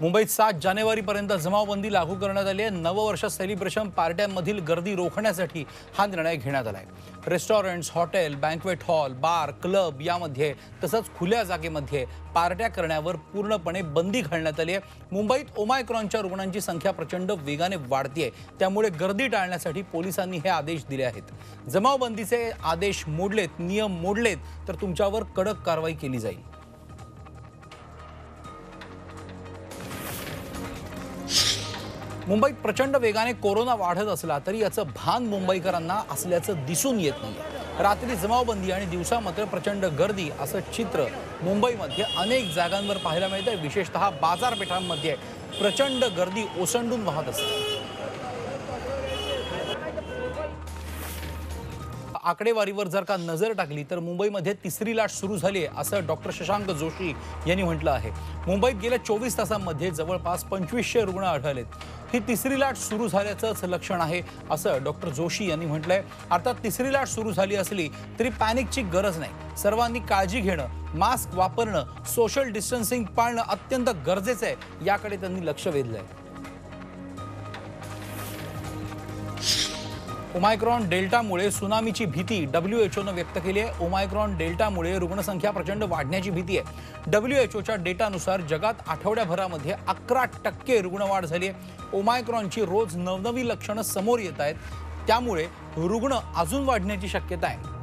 मुंबईत सात जानेवारीपर्यंत जमावबंदी लागू करण्यात आली आहे. नववर्ष सेलिब्रेशन पार्ट्यांमधील गर्दी रोखण्यासाठी हा निर्णय घेण्यात आला आहे restaurants hotel banquet hall bar club यामध्ये तसंच खुल्या जागेमध्ये पार्ट्या करण्यावर पूर्णपणे बंदी घालण्यात आली आहे. मुंबईत ओमायक्रॉनच्या रुग्णांची संख्या प्रचंड वेगाने वाढतीये. त्यामुळे गर्दी टाळण्यासाठी पोलिसांनी हे आदेश दिले आहेत. जमावबंदीचे आदेश मोडलेत नियम मोडलेत तर तुमच्यावर कडक कारवाई केली जाईल. मुंबईत प्रचंड वेगाने कोरोना वाढत असला तरी याचं भान मुंबईकरांना असल्याचं दिसून येत नाही रात्री जमावबंदी आणि दिवसा मात्र प्रचंड गर्दी असं चित्र मुंबईमध्ये अनेक जागांवर पाहायला मिळतं विशेषतः बाजारपेठांमध्ये प्रचंड गर्दी ओसंडून वाहत असते. आकडेवारीवर जर का नजर टाकली तर मुंबईमध्ये तिसरी लाट सुरू झाली आहे असं डॉक्टर शशांक जोशी यांनी म्हटलं आहे. मुंबईत गेल्या चोवीस तासांमध्ये जवळपास पंचवीसशे रुग्ण आढळलेत. ही तिसरी लाट सुरू झाल्याचंच लक्षण आहे असं डॉक्टर जोशी यांनी म्हटलंय. अर्थात तिसरी लाट सुरू झाली असली तरी पॅनिकची गरज नाही. सर्वांनी काळजी घेणं मास्क वापरणं सोशल डिस्टन्सिंग पाळणं अत्यंत गरजेचं आहे याकडे त्यांनी लक्ष वेधलंय. ओमायक्रॉन डेल्टामुळे सुनामीची भीती डब्ल्यू एच ओनं व्यक्त केली आहे. ओमायक्रॉन डेल्टामुळे रुग्णसंख्या प्रचंड वाढण्याची भीती आहे. डब्ल्यू एच ओच्या डेटानुसार जगात आठवड्याभरामध्ये अकरा टक्के रुग्णवाढ झाली आहे. ओमायक्रॉनची रोज नवनवी लक्षणं समोर येत आहेत. त्यामुळे रुग्ण अजून वाढण्याची शक्यता आहे.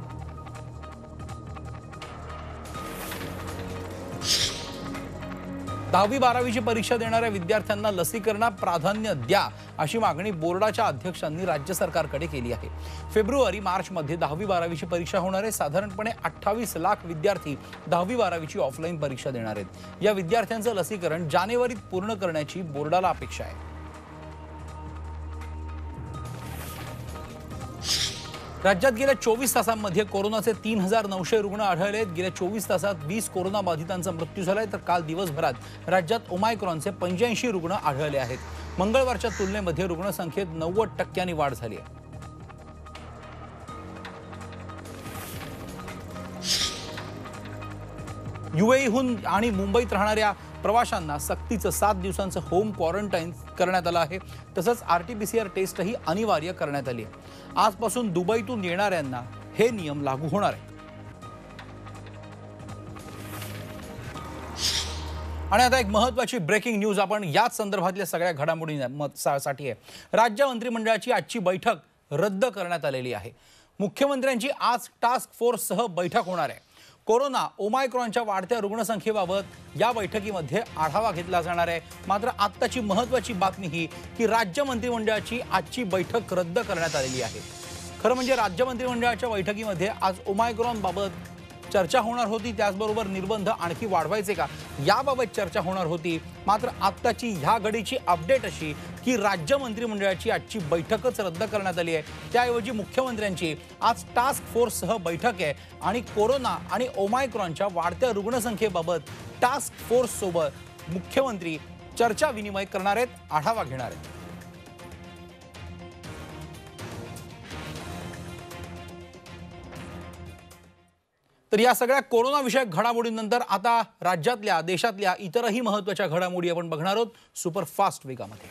दहावी बारावीची परीक्षा देणाऱ्या विद्यार्थ्यांना लसीकरणात प्राधान्य द्या. अशी मागणी बोर्डाच्या अध्यक्षांनी राज्य सरकारकडे केली आहे. फेब्रुवारी मार्चमध्ये दहावी बारावीची परीक्षा होणार आहे. साधारणपणे अठ्ठावीस लाख विद्यार्थी दहावी बारावीची ऑफलाईन परीक्षा देणार आहेत. या विद्यार्थ्यांचं लसीकरण जानेवारीत पूर्ण करण्याची बोर्डाला अपेक्षा आहे. राज्यात गेल्या चोवीस तासांमध्ये कोरोनाचे तीन हजार नऊशे रुग्ण आढळले आहेत. गेल्या चोवीस तासात वीस कोरोना बाधितांचा मृत्यू झालाय. तर काल दिवसभरात राज्यात ओमायक्रॉनचे पंच्याऐंशी रुग्ण आढळले आहेत. मंगळवारच्या तुलनेमध्ये रुग्णसंख्येत नव्वद टक्क्यांनी वाढ झाली आहे. युएईहून आणि मुंबईत राहणाऱ्या प्रवाशांना सक्तीचं सात दिवसांचं होम क्वारंटाईन करण्यात आलं आहे. तसंच R T P C R टेस्टही अनिवार्य करण्यात आली आहे. आजपासून दुबईतून येणाऱ्यांना हे नियम लागू होणार आहे आणि आता एक महत्वाची ब्रेकिंग न्यूज आपण याच संदर्भातल्या सगळ्या घडामोडी साठी आहे. राज्य मंत्रिमंडळाची आजची बैठक रद्द करण्यात आलेली आहे. मुख्यमंत्र्यांची आज टास्क फोर्ससह बैठक होणार आहे. कोरोना ओमायक्रॉनच्या वाढत्या रुग्णसंख्येबाबत या बैठकीमध्ये आढावा घेतला जाणार आहे. मात्र आत्ताची महत्वाची बातमी ही की राज्य मंत्रिमंडळाची आजची बैठक रद्द करण्यात आलेली आहे. खरं म्हणजे राज्य मंत्रिमंडळाच्या बैठकीमध्ये आज ओमायक्रॉनबाबत चर्चा होणार होती. त्याचबरोबर निर्बंध आणखी वाढवायचे का? याबाबत चर्चा होणार होती. मात्र आत्ताची ह्या घडीची अपडेट अशी की राज्य मंत्रिमंडळाची आजची बैठकच रद्द करण्यात आली आहे. त्याऐवजी मुख्यमंत्र्यांची आज टास्क फोर्ससह बैठक आहे आणि कोरोना आणि ओमायक्रॉनच्या वाढत्या रुग्णसंख्येबाबत टास्क फोर्ससोबत मुख्यमंत्री चर्चा विनिमय करणार आहेत आढावा घेणार आहेत. तर या सगळ्या कोरोना विषयक घडामोडींनंतर आता राज्यातल्या देशातल्या इतरही महत्त्वाच्या घडामोडी आपण बघणार आहोत. सुपरफास्ट वेगामध्ये.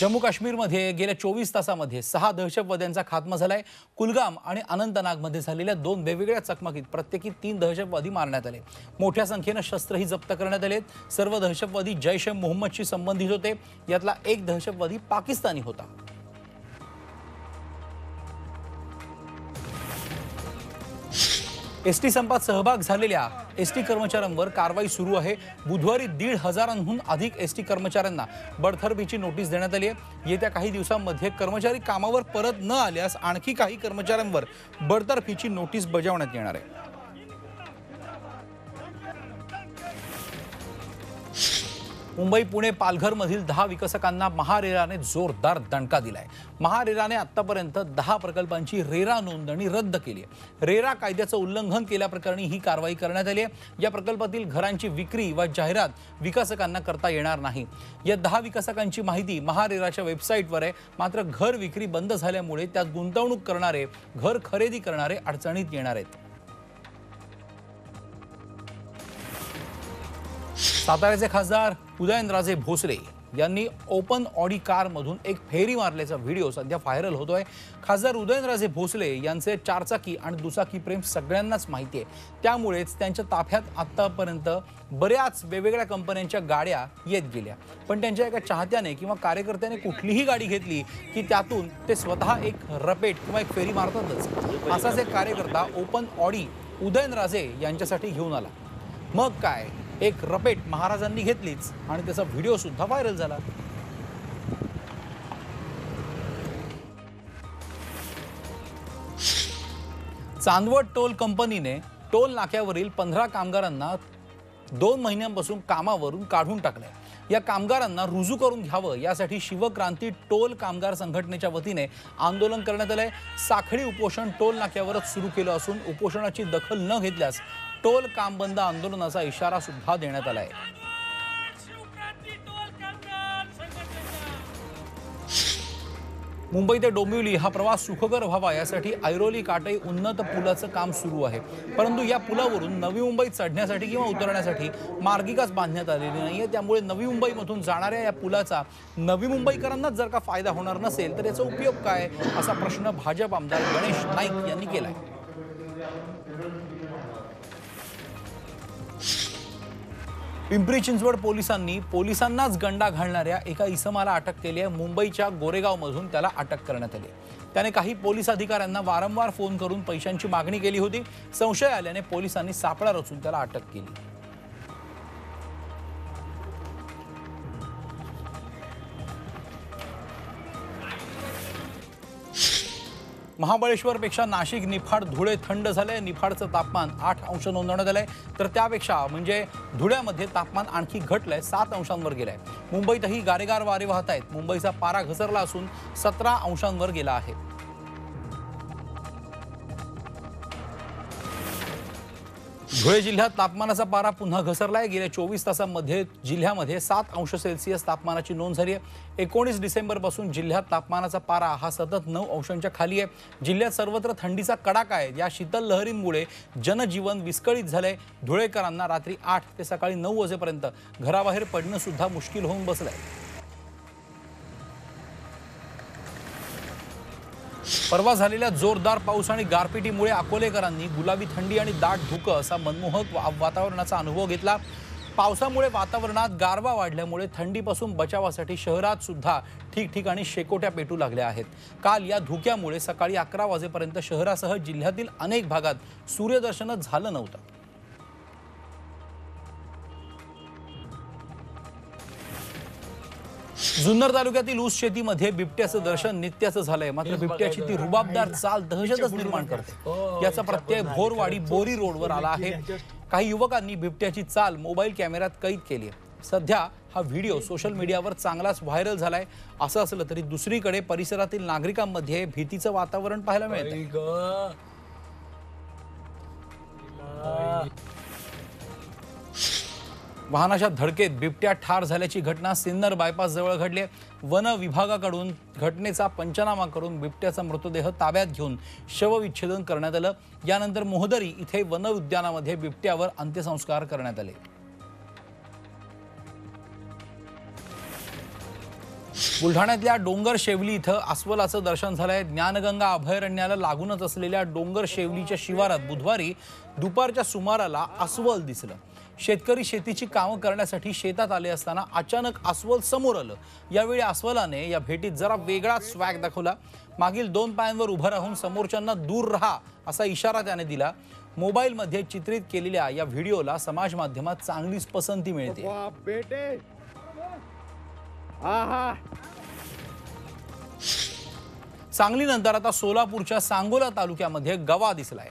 जम्मू काश्मीरमध्ये गेल्या चोवीस तासामध्ये सहा दहशतवाद्यांचा खात्मा झालाय. कुलगाम आणि अनंतनागमध्ये झालेल्या दोन वेगवेगळ्या चकमकीत प्रत्येकी तीन दहशतवादी मारण्यात आले. मोठ्या संख्येनं शस्त्रही जप्त करण्यात आले सर्व दहशतवादी जैश ए मोहम्मदशी संबंधित होते. यातला एक दहशतवादी पाकिस्तानी होता. एस टी संपात सहभाग झालेल्या एस टी कर्मचाऱ्यांवर कारवाई सुरू आहे. बुधवारी दीड हजारांहून अधिक एस टी कर्मचाऱ्यांना बडथरबीची नोटीस देण्यात आली आहे. येत्या काही दिवसांमध्ये कर्मचारी कामावर परत न आल्यास आणखी काही कर्मचाऱ्यांवर बडतर्फीची नोटीस बजावण्यात येणार आहे. मुंबई पुणे पालघरमधील दहा विकसकांना महारेराने जोरदार दणका दिलाय. महारेराने आतापर्यंत दहा प्रकल्पांची रेरा नोंदणी रद्द केली आहे. रेरा कायद्याचं उल्लंघन केल्याप्रकरणी ही कारवाई करण्यात आली आहे. या प्रकल्पातील घरांची विक्री व जाहिरात विकसकांना करता येणार नाही. या दहा विकासकांची माहिती महारेराच्या वेबसाईटवर आहे. मात्र घर विक्री बंद झाल्यामुळे त्यात गुंतवणूक करणारे घर खरेदी करणारे अडचणीत येणार आहेत. साताऱ्याचे खासदार उदयनराजे भोसले यांनी ओपन ऑडी कारमधून एक फेरी मारल्याचा व्हिडिओ सध्या व्हायरल होतोय. खासदार उदयनराजे भोसले यांचे चारचाकी आणि दुचाकी प्रेम सगळ्यांनाच माहिती आहे. त्यामुळेच त्यांच्या ताफ्यात आत्तापर्यंत बऱ्याच वेगवेगळ्या कंपन्यांच्या गाड्या येत गेल्या. पण त्यांच्या एका चाहत्याने किंवा कार्यकर्त्याने कुठलीही गाडी घेतली की त्यातून ते स्वतः एक रपेट किंवा एक फेरी मारतातच. असाच एक कार्यकर्ता ओपन ऑडी उदयनराजे यांच्यासाठी घेऊन आला. मग काय? एक रपेट महाराजांनी घेतलीच आणि त्याचा व्हिडिओ सुद्धा व्हायरल झाला. चांदवड टोल कंपनीने टोल नाक्यावरील पंधरा कामगारांना दोन महिन्यांपासून कामावरून काढून टाकले या कामगारांना रुजू करून घ्यावं. यासाठी शिवक्रांती टोल कामगार संघटनेच्या वतीने आंदोलन करण्यात आलंय. साखळी उपोषण टोल नाक्यावरच सुरू केलं असून उपोषणाची दखल न घेतल्यास टोल काम बंद आंदोलनाचा इशारा सुद्धा देण्यात आलाय. आहे मुंबई ते डोंबिवली हा प्रवास सुखकर व्हावा यासाठी ऐरोली काटई उन्नत पुलाचं काम सुरू आहे. परंतु या पुलावरून नवी मुंबईत चढण्यासाठी किंवा उतरण्यासाठी मार्गिकाच बांधण्यात आलेली नाही आहे त्यामुळे नवी मुंबईमधून जाणाऱ्या या पुलाचा नवी मुंबईकरांनाच जर का फायदा होणार नसेल तर याचा उपयोग काय? असा प्रश्न भाजप आमदार गणेश नाईक यांनी केला आहे पिंपरी चिंचवड पोलिसांनी पोलिसांनाच गंडा घालणाऱ्या एका इसमाला अटक केली आहे. मुंबईच्या गोरेगावमधून त्याला अटक करण्यात आली. त्याने काही पोलीस अधिकाऱ्यांना वारंवार फोन करून पैशांची मागणी केली होती. संशय आल्याने पोलिसांनी सापळा रचून त्याला अटक केली. महाबळेश्वरपेक्षा नाशिक निफाड धुळे थंड झाले. निफाडचं तापमान आठ अंश नोंदवण्यात आलंय. तर त्यापेक्षा म्हणजे धुळ्यामध्ये तापमान आणखी घटलंय सात अंशांवर गेलंय. मुंबईतही गारेगार वारे वाहत आहेत मुंबईचा पारा घसरला असून सतरा अंशांवर गेला आहे. धुळे जिल्ह्यात तापमानाचा पारा पुन्हा घसरलाय. गेल्या चोवीस तासांमध्ये जिल्ह्यामध्ये सात अंश सेल्सिअस तापमानाची नोंद झाली आहे. एकोणीस डिसेंबरपासून जिल्ह्यात तापमानाचा पारा हा सतत नऊ अंशांच्या खाली आहे. जिल्ह्यात सर्वत्र थंडीचा कडाका आहे. या शीतल लहरींमुळे जनजीवन विस्कळीत झालंय. धुळेकरांना रात्री आठ ते सकाळी नऊ वाजेपर्यंत घराबाहेर पडणंसुद्धा मुश्किल होऊन बसलं आहे परवा झालेल्या जोरदार पाऊस आणि गारपिटीमुळे अकोलेकरांनी गुलाबी थंडी आणि दाट धुकं असा मनमोहक वा- वातावरणाचा अनुभव घेतला. पावसामुळे वातावरणात गारवा वाढल्यामुळे थंडीपासून बचावासाठी शहरात सुद्धा ठिकठिकाणी शेकोट्या पेटू लागल्या आहेत. काल या धुक्यामुळे सकाळी अकरा वाजेपर्यंत शहरासह जिल्ह्यातील अनेक भागात सूर्यदर्शनच झालं नव्हतं. जुन्नर तालुक्यातील ऊस शेतीमध्ये बिबट्याचं दर्शन नित्याचं झालंय. मात्र बिबट्याची ती रुबाबदार चाल दहशतच निर्माण करते. याचा प्रत्यय भोरवाडी बोरी रोडवर आला आहे. काही युवकांनी बिबट्याची चाल मोबाईल कॅमेऱ्यात कैद केली आहे. सध्या हा व्हिडिओ सोशल मीडियावर चांगलाच व्हायरल झालाय. असं असलं तरी दुसरीकडे परिसरातील नागरिकांमध्ये भीतीचं वातावरण पाहायला मिळतं वाहनाच्या धडकेत बिबट्या ठार झाल्याची घटना सिन्नर बायपास जवळ घडली वन विभागाकडून घटनेचा पंचनामा करून बिबट्याचा मृतदेह ताब्यात घेऊन शवविच्छेदन करण्यात आलं. यानंतर मोहदरी इथे वन उद्यानामध्ये बिबट्यावर अंत्यसंस्कार करण्यात आले. बुलढाण्यातल्या डोंगर शेवली इथं अस्वलाचं दर्शन झालंय. ज्ञानगंगा अभयारण्याला लागूनच असलेल्या डोंगर शेवलीच्या शिवारात बुधवारी दुपारच्या सुमाराला अस्वल दिसलं. शेतकरी शेतीची कामं करण्यासाठी शेतात आले असताना अचानक अस्वल समोर आलं. यावेळी अस्वलाने या भेटीत जरा वेगळाच स्वॅग दाखवला. मागील दोन पायांवर उभं राहून समोरच्यांना दूर राहा असा इशारा त्याने दिला. मोबाईलमध्ये चित्रित केलेल्या या व्हिडिओला समाज माध्यमात चांगलीच पसंती मिळते. सांगलीनंतर आता सोलापूरच्या सांगोला तालुक्यामध्ये गवा दिसलाय.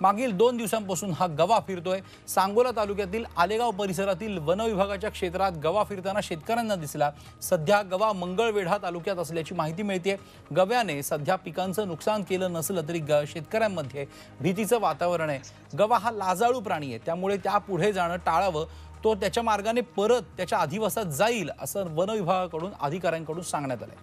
मागील दोन दिवसांपासून हा गवा फिरतोय. सांगोला तालुक्यातील आलेगाव परिसरातील वन विभागाच्या क्षेत्रात गवा फिरताना शेतकऱ्यांना दिसला. सध्या गवा मंगळवेढा तालुक्यात असल्याची माहिती मिळते गव्याने सध्या पिकांचं नुकसान केलं नसलं तरी ग शेतकऱ्यांमध्ये भीतीचं वातावरण आहे. गवा हा लाजाळू प्राणी आहे. त्यामुळे त्या पुढे जाणं टाळावं. तो त्याच्या मार्गाने परत त्याच्या अधिवासात जाईल असं वन विभागाकडून अधिकाऱ्यांकडून सांगण्यात आलंय.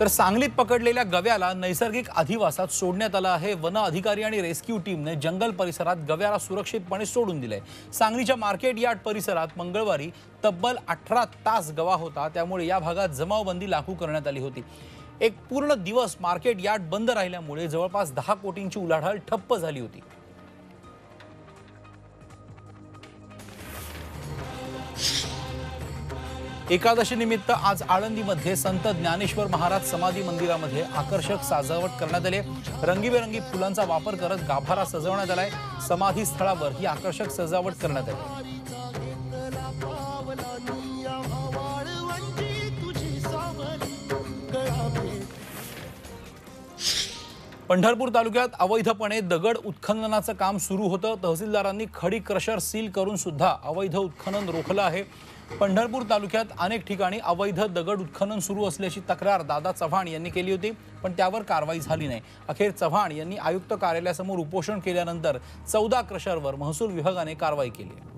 तर सांगलीत पकडलेल्या गव्याला नैसर्गिक अधिवासात सोडण्यात आलं आहे. वन अधिकारी आणि रेस्क्यू टीमने जंगल परिसरात गव्याला सुरक्षितपणे सोडून दिले सांगलीच्या मार्केट यार्ड परिसरात मंगळवारी तब्बल अठरा तास गवा होता. त्यामुळे या भागात जमावबंदी लागू करण्यात आली होती. एक पूर्ण दिवस मार्केट यार्ड बंद राहिल्यामुळे जवळपास दहा कोटींची उलाढाल ठप्प झाली होती. एकादशी निमित्त आज आळंदीमध्ये संत ज्ञानेश्वर महाराज समाधी मंदिरामध्ये आकर्षक सजावट करण्यात आली रंगीबेरंगी फुलांचा वापर करत गाभारा सजवण्यात आलाय समाधी स्थळावर ही आकर्षक सजावट करण्यात आली पंढरपूर तालुक्यात अवैधपणे दगड उत्खननाचं काम सुरू होतं. तहसीलदारांनी खडी क्रशर सील करून सुद्धा अवैध उत्खनन रोखलं आहे. पंढरपूर तालुक्यात अनेक ठिकाणी अवैध दगड उत्खनन सुरू असल्याची तक्रार दादा चव्हाण यांनी केली होती पण त्यावर कारवाई झाली नाही. अखेर चव्हाण यांनी आयुक्त कार्यालयासमोर उपोषण केल्यानंतर चौदा क्रशरवर महसूल विभागाने कारवाई केली आहे.